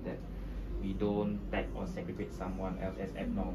and that we don't tag or segregate someone else as abnormal.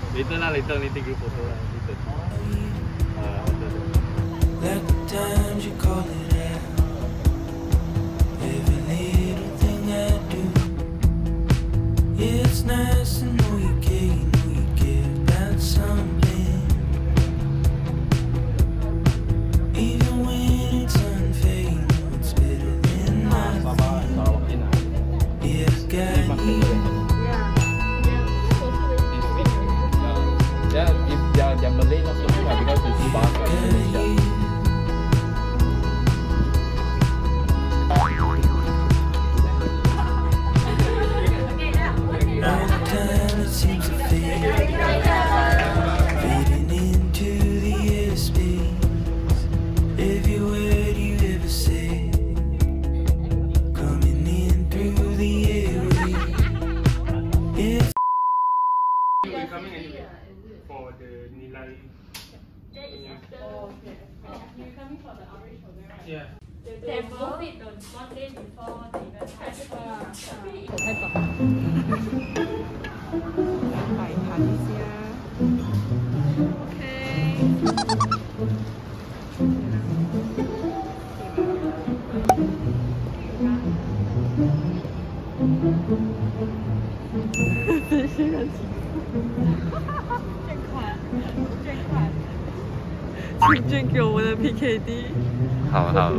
Later, na, dito, niti group photo. lang. Let the times you call it out Every little thing I do It's nice Yeah. 摆盘一下。OK。这些人捐款，捐款，请捐给我们的 PKD。好好。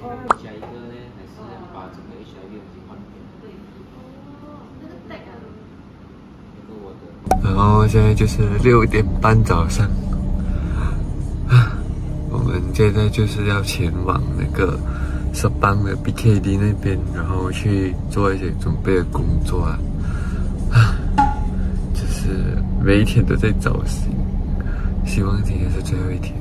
下一个呢，还是把整个 HIV 东西换掉。然后现在就是六点半早上，啊，我们现在就是要前往那个色邦的 BKD 那边，然后去做一些准备的工作啊，啊，就是每一天都在找醒，希望今天是最后一天。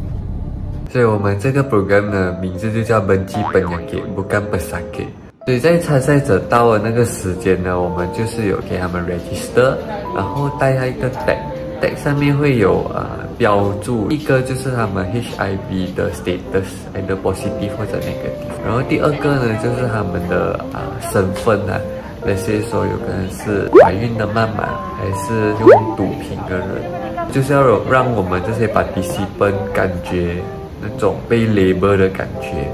所以我们这个 program 的名字就叫 Benci Penyakit Bukan Pesakit。所以在参赛者到了那个时间呢，我们就是有给他们 register，然后带他一个 tag，tag 上面会有呃标注一个就是他们 HIV 的 status，either positive 或者 negative，然后第二个呢就是他们的啊、身份啊，那些说有可能是怀孕的妈妈，还是用毒品的人，就是要让我们这些 participant 感觉那种被 label 的感觉。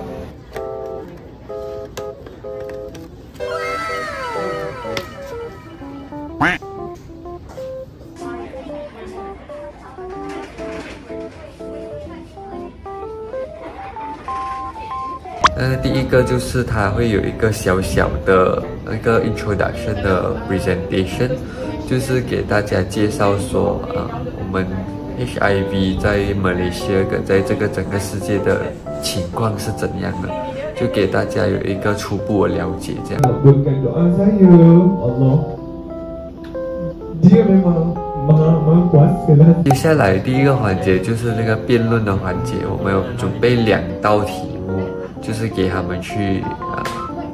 呃，第一个就是它会有一个小小的那个 introduction 的 presentation，就是给大家介绍说，啊，我们 HIV 在马来西亚跟在这个整个世界的情况是怎样的，就给大家有一个初步的了解，这样。Kabulkan doa saya Allah Dia memang maha, maha kuasa 接下来第一个环节就是那个辩论的环节，我们有准备两道题目，就是给他们去呃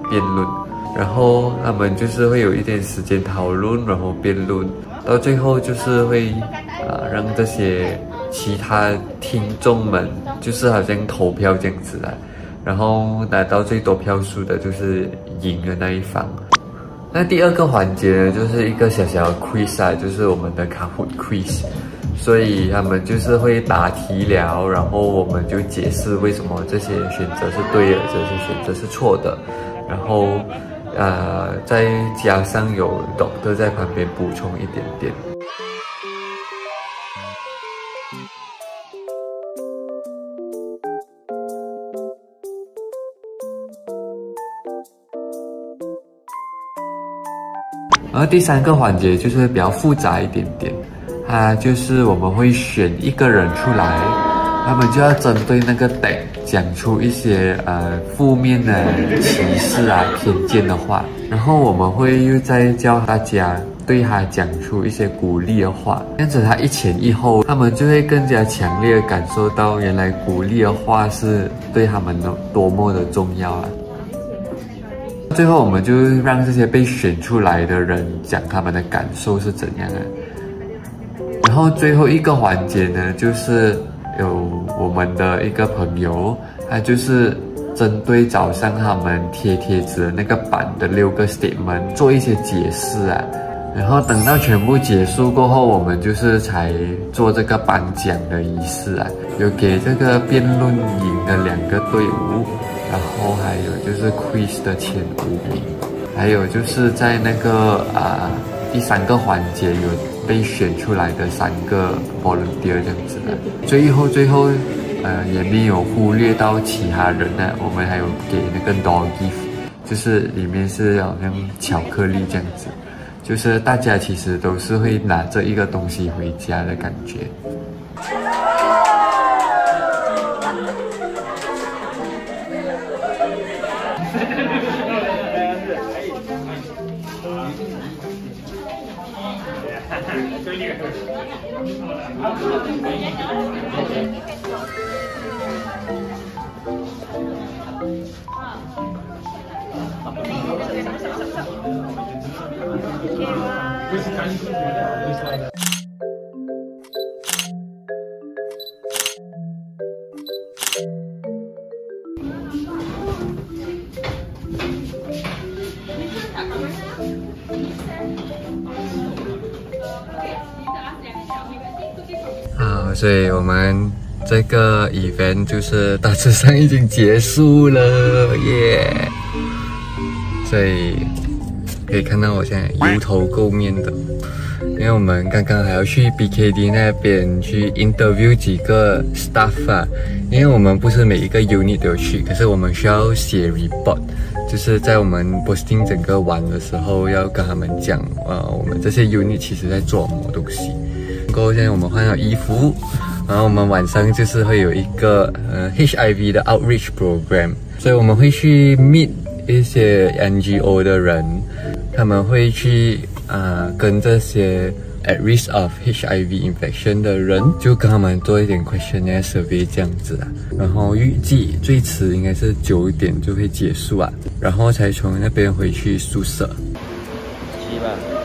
辩论。然后他们就是会有一点时间讨论，然后辩论，到最后就是会啊让这些其他听众们就是好像投票这样子啊，然后拿到最多票数的就是赢的那一方。那第二个环节呢，就是一个小小的 quiz 啊，就是我们的 Kahoot quiz。所以他们就是会答题聊，然后我们就解释为什么这些选择是对的，这些选择是错的，然后，呃，再加上有 doctor 在旁边补充一点点。而第三个环节就是比较复杂一点点。啊，就是我们会选一个人出来，他们就要针对那个等讲出一些呃负面的歧视啊、偏见的话，然后我们会又再叫大家对他讲出一些鼓励的话，这样子他一前一后，他们就会更加强烈感受到原来鼓励的话是对他们的多么的重要啊。最后，我们就让这些被选出来的人讲他们的感受是怎样的。然后最后一个环节呢，就是有我们的一个朋友，他就是针对早上他们贴贴纸的那个版的六个 statement 做一些解释啊。然后等到全部结束过后，我们就是才做这个颁奖的仪式啊，有给这个辩论赢的两个队伍，然后还有就是 quiz 的前五名，还有就是在那个啊第三个环节有。被选出来的三个 volunteer 这样子的，最后最后，呃，也没有忽略到其他人呢。我们还有给那个 dog gift，就是里面是好像巧克力这样子，就是大家其实都是会拿着一个东西回家的感觉。好，所以我们这个 event 就是大致上已经结束了耶。所以可以看到我现在油头垢面的，因为我们刚刚还要去 BKD 那边去 interview 几个 staff 啊，因为我们不是每一个 unit 都有去，可是我们需要写 report，就是在我们 posting 整个玩的时候要跟他们讲，呃，我们这些 unit 其实在做什么东西。过后现在我们换好衣服，然后我们晚上就是会有一个呃 HIV 的 outreach program，所以我们会去 meet 一些 NGO 的人，他们会去啊跟这些 at risk of HIV infection 的人，就跟他们做一点 questionnaire survey 这样子啊，然后预计最迟应该是九点就会结束啊，然后才从那边回去宿舍。七吧。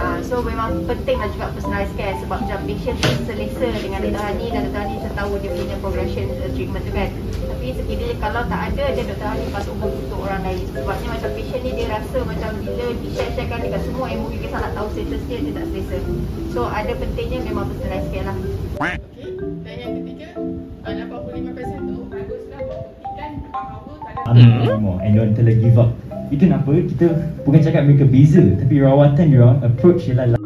Ah, so memang penting lah juga personalised care sebab macam patient tu selesa dengan Dr. Hani dan Dr. Hani tahu dia punya progression uh, treatment tu kan tapi sekiranya kalau tak ada dia Dr. Hani patut hubung untuk orang lain sebabnya macam patient ni dia rasa macam bila di-share-sharekan dekat semua MOU kita nak tahu status dia dia tak selesa so ada pentingnya memang personalised care lah Dan yang ketiga, uh, 85% tu baguslah membuktikan bahawa kadang Ada hmm. and don't tell give up. Itu kenapa kita bukan cakap mereka beza tapi rawatan dia orang approach ialah